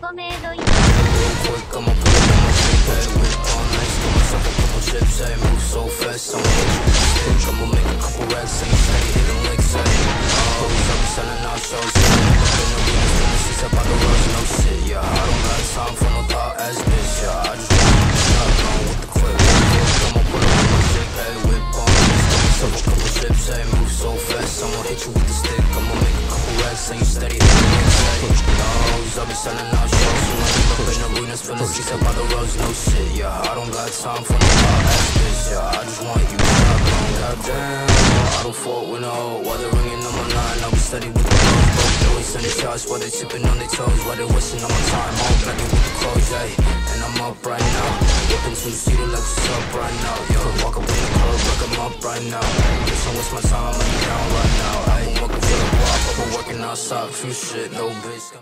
Tipo Quick, I'ma on Whip on a couple Hey, move so fast, I'ma hit you I'ma make a couple racks And steady selling out shows the the no shit, yeah I don't got time for no ass bitch, yeah I just with the Quick, I'ma on Whip on a couple move so fast, I'ma hit you with the stick I'ma make a couple racks And you steady hit selling out shows, when I up in the arenas, feeling seats up on the roads, no shit, yeah. I don't got time for no ass bitch, yeah. I just want you shot gone, goddamn. I don't fault with no while they're ringing on my line, I'll be steady with the bro. They always sending shots while they tipping on their toes, while they wasting on my time, all ready with the clothes, yeah. And I'm up right now, whipping two seater like what's up right now, yo. Walk up in the club like I'm up right now, bitch, don't waste my time, I'm down right now. I ain't working for the guap, I've been working outside, true shit, no bitch.